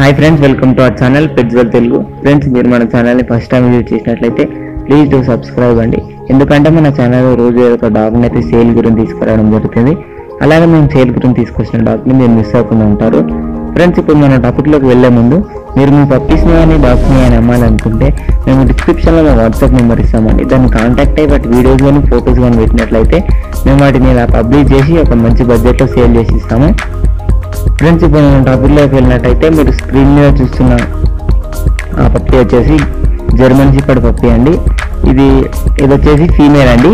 Hi friends welcome to our channel పెట్జ్వల్ Telugu friends మీరు మన ఛానల్ని ఫస్ట్ టైం విజిట్ చేసినట్లయితే ప్లీజ్ టు సబ్స్క్రైబ్ అండి. ఎందుకంటే మన ఛానల్ రోజు ఒక డాగ్ని అయితే సేల్ గురించి తీసుకురావడం జరుగుతుంది. అలాగే మేము సేల్ గురించి తీసుకొచ్చిన డాగ్ని మీరు మిస్ అవ్వకుండా ఉంటారు. ఫ్రెండ్స్ ఇప్పుడు మన టాపిక్లోకి వెళ్ళే ముందు మీరు మీ పప్పీస్ని కానీ డాగ్స్ని కానీ అమ్మాలనుకుంటే మేము డిస్క్రిప్షన్లో మా వాట్సాప్ నెంబర్ ఇస్తామండి. దాన్ని కాంటాక్ట్ అయ్యి వాటి వీడియోస్ కానీ ఫొటోస్ కానీ పెట్టినట్లయితే మేము వాటిని ఇలా పబ్లిష్ చేసి ఒక మంచి బడ్జెట్లో సేల్ చేసి ఇస్తాము. ఫ్రెండ్స్ ఇప్పుడు మనం టాపిక్లోకి వెళ్ళినట్టయితే మీరు స్క్రీన్ మీద చూస్తున్న ఆ పప్పి వచ్చేసి జర్మన్ షిప్పర్డ్ పప్పి అండి. ఇది ఇది వచ్చేసి ఫీమేల్ అండి.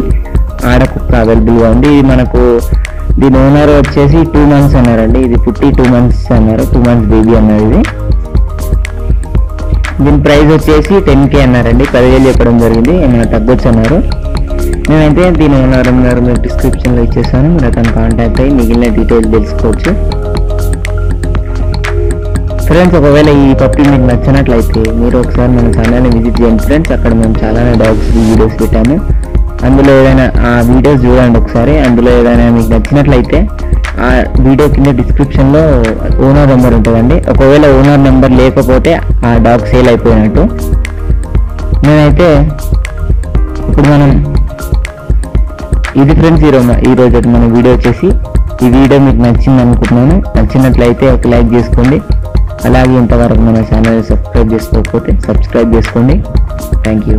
ఆడ కుక్క అవైలబుల్గా ఉంది. ఇది మనకు దీని ఓనర్ వచ్చేసి టూ మంత్స్ అన్నారండి. ఇది పుట్టి టూ మంత్స్ అన్నారు. టూ మంత్స్ బేబీ అన్నారు ఇది. దీని ప్రైస్ వచ్చేసి టెన్ కే అన్నారండి. పదివేలు చెప్పడం జరిగింది. ఏమైనా తగ్గొచ్చు అన్నారు. నేనైతే దీని ఓనర్ అన్నారు మీరు డిస్క్రిప్షన్లో ఇచ్చేసాను. మీరు అతను కాంటాక్ట్ అయ్యి మిగిలిన డీటెయిల్స్ తెలుసుకోవచ్చు. ఫ్రెండ్స్ ఒకవేళ ఈ పప్పి మీకు నచ్చినట్లయితే మీరు ఒకసారి మన ఛానల్ని విజిట్ చేయండి. ఫ్రెండ్స్ అక్కడ మేము చాలానే డాగ్స్ వీడియోస్ పెట్టాము. అందులో ఏదైనా ఆ వీడియోస్ చూడండి ఒకసారి. అందులో ఏదైనా మీకు నచ్చినట్లయితే ఆ వీడియో కింద డిస్క్రిప్షన్లో ఓనర్ నెంబర్ ఉంటుందండి. ఒకవేళ ఓనర్ నెంబర్ లేకపోతే ఆ డాగ్ సేల్ అయిపోయినట్టు. నేనైతే ఇప్పుడు మనం ఇది ఫ్రెండ్స్ ఈరోజు ఈరోజు మన వీడియో వచ్చేసి ఈ వీడియో మీకు నచ్చింది అనుకుంటున్నాను నచ్చినట్లయితే ఒక లైక్ చేసుకోండి. అలాగే ఇంతవరకు మన ఛానల్ సబ్స్క్రైబ్ చేసుకోకపోతే సబ్స్క్రైబ్ చేసుకోండి. Thank you